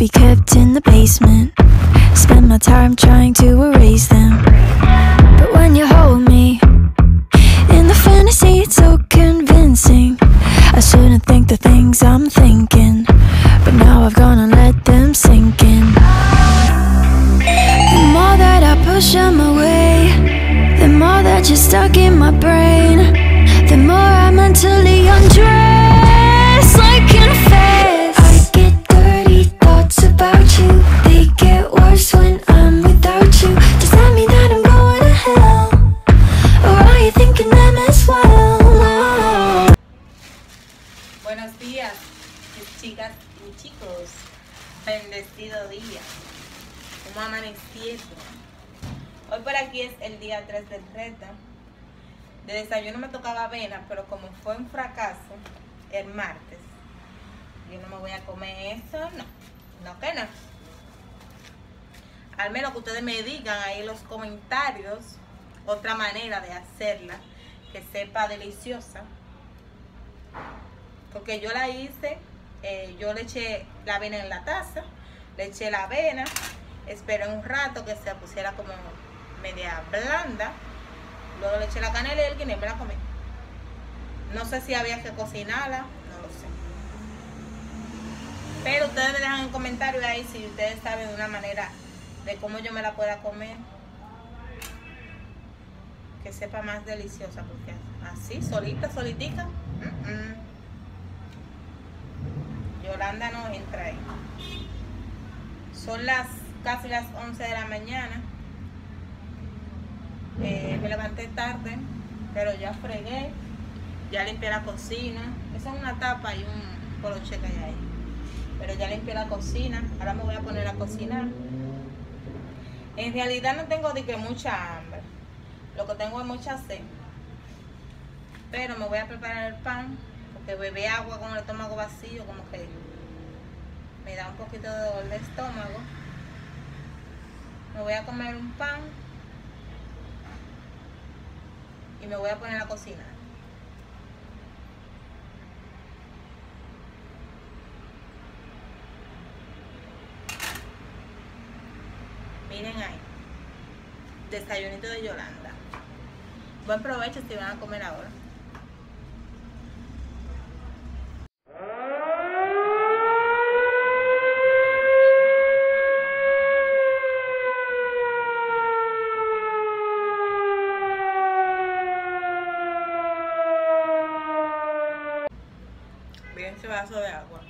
be kept in the basement. Spend my time trying to erase them. But when you hold me in the fantasy, it's so convincing. I shouldn't think the things I'm thinking, but now I've gone and let them sink in. The more that I push them away, the more that you're stuck in my brain. The more I'm mentally undress 3 del reto. De desayuno me tocaba avena, pero como fue un fracaso el martes, yo no me voy a comer eso, no. No que no. Al menos que ustedes me digan ahí en los comentarios otra manera de hacerla que sepa deliciosa porque yo la hice, eh, yo le eché la avena en la taza, le eché la avena, esperé un rato que se pusiera como media blanda, luego le eché la canela y el guineo me la comí. No sé si había que cocinarla, no lo sé. Pero ustedes me dejan en comentarios ahí si ustedes saben una manera de cómo yo me la pueda comer. Que sepa más deliciosa, porque así, solita, solitica. mm. Yolanda no entra ahí. Son las casi las 11 de la mañana. Eh, me levanté tarde, pero ya fregué, ya limpié la cocina. Esa es una tapa y un poloche que hay ahí. Pero ya limpié la cocina. Ahora me voy a poner a cocinar. En realidad no tengo de que mucha hambre. Lo que tengo es mucha sed. Pero me voy a preparar el pan porque beber agua con el estómago vacío como que me da un poquito de dolor de estómago. Me voy a comer un pan y me voy a poner a cocinar. Miren ahí, desayunito de Yolanda. Buen provecho si van a comer ahora. Vaso de agua.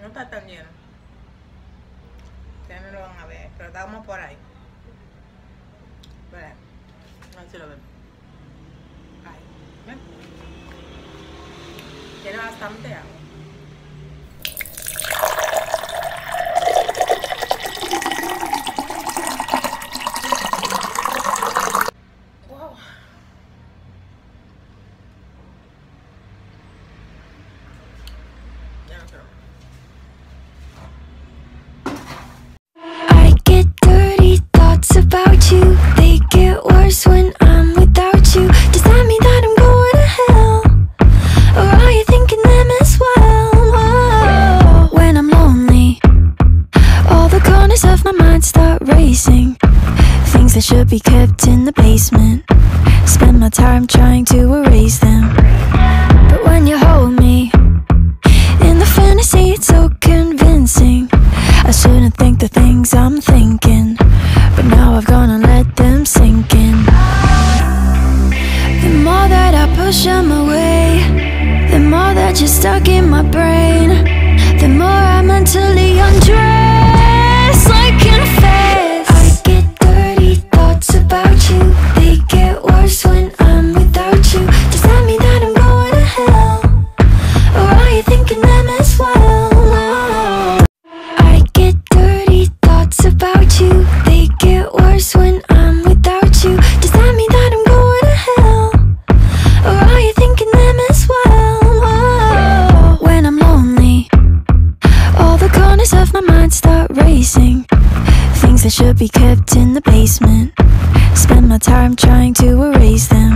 No está tan lleno. Ustedes no lo van a ver, pero está como por ahí. Verán. A ver si lo ven. Ahí. ¿Ven? Tiene bastante agua. Should be kept in the basement. Spend my time trying to when I'm without you. Does that mean that I'm going to hell? Or are you thinking them as well? When I'm lonely, all the corners of my mind start racing. Things that should be kept in the basement. Spend my time trying to erase them.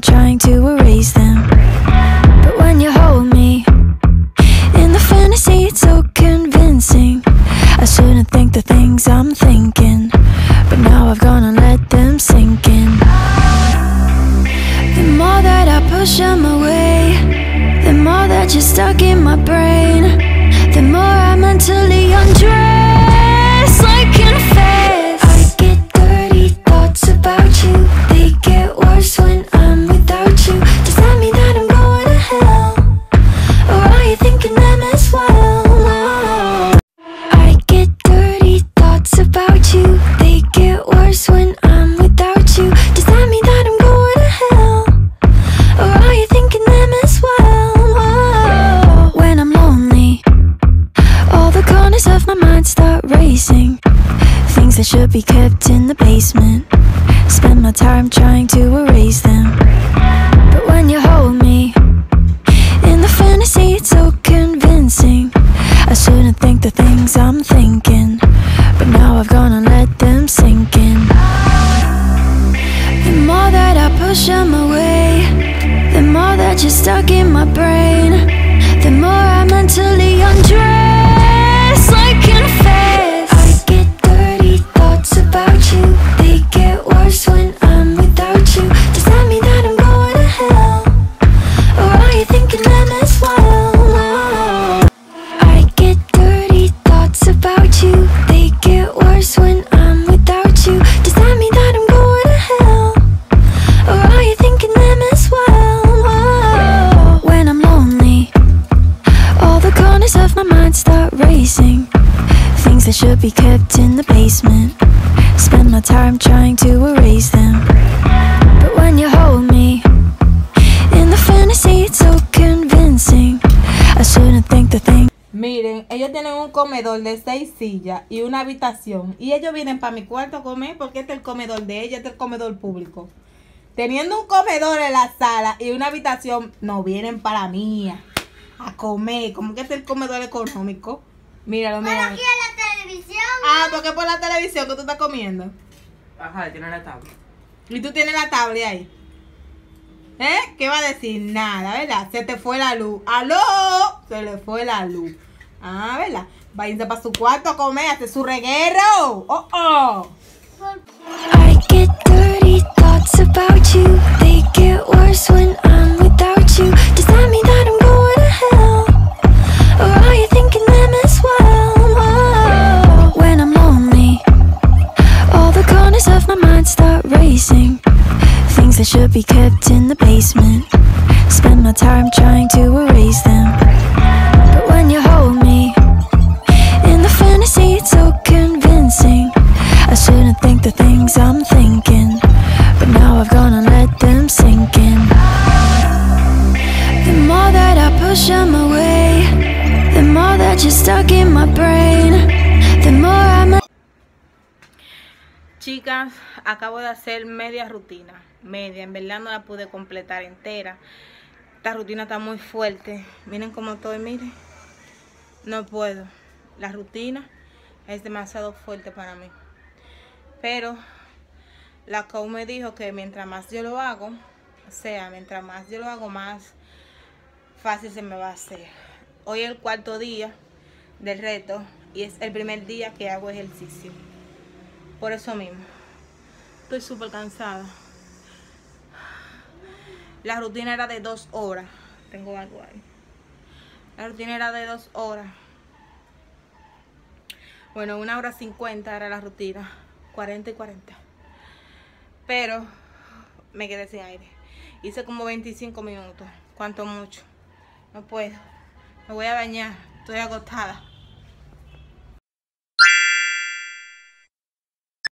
Trying to erase them. But when you hold me, in the fantasy, it's so convincing. I shouldn't think the things I'm thinking, but now I've gone and let them sink in. The more that I push them away, the more that you're stuck in my brain. The more I'm mentally undress, be kept in the basement. Spend my time trying Miren, ellos tienen un comedor de seis sillas y una habitación. Y ellos vienen para mi cuarto a comer porque este es el comedor de ella, este es el comedor público. Teniendo un comedor en la sala y una habitación, no vienen para mía a comer. Como que este es el comedor económico. Míralo, Pero míralo. aquí en la televisión. Ah, porque por la televisión que tú estás comiendo. Ajá, tiene la tabla. Y tú tienes la tablet ahí. ¿Eh? ¿Qué va a decir? Nada, ¿verdad? Se te fue la luz. ¡Aló! Se le fue la luz. Ah, ¿verdad? Váyanse para su cuarto a comer, hace su reguero. ¡Oh, oh! I get dirty thoughts about you. They get worse that should be kept in the basement. Spend my time trying to erase them. Chicas, acabo de hacer media rutina. Media, en verdad no la pude completar entera. Esta rutina está muy fuerte. Miren cómo estoy, miren. No puedo. La rutina es demasiado fuerte para mí. Pero la coach me dijo que mientras más yo lo hago, o sea, mientras más yo lo hago, más fácil se me va a hacer. Hoy es el cuarto día del reto y es el primer día que hago ejercicio. Por eso mismo. Estoy súper cansada. La rutina era de dos horas. Tengo algo ahí. La rutina era de dos horas. Bueno, una hora cincuenta era la rutina. 40 y 40. Pero me quedé sin aire. Hice como 25 minutos, cuanto mucho. No puedo. Me voy a bañar, estoy agotada.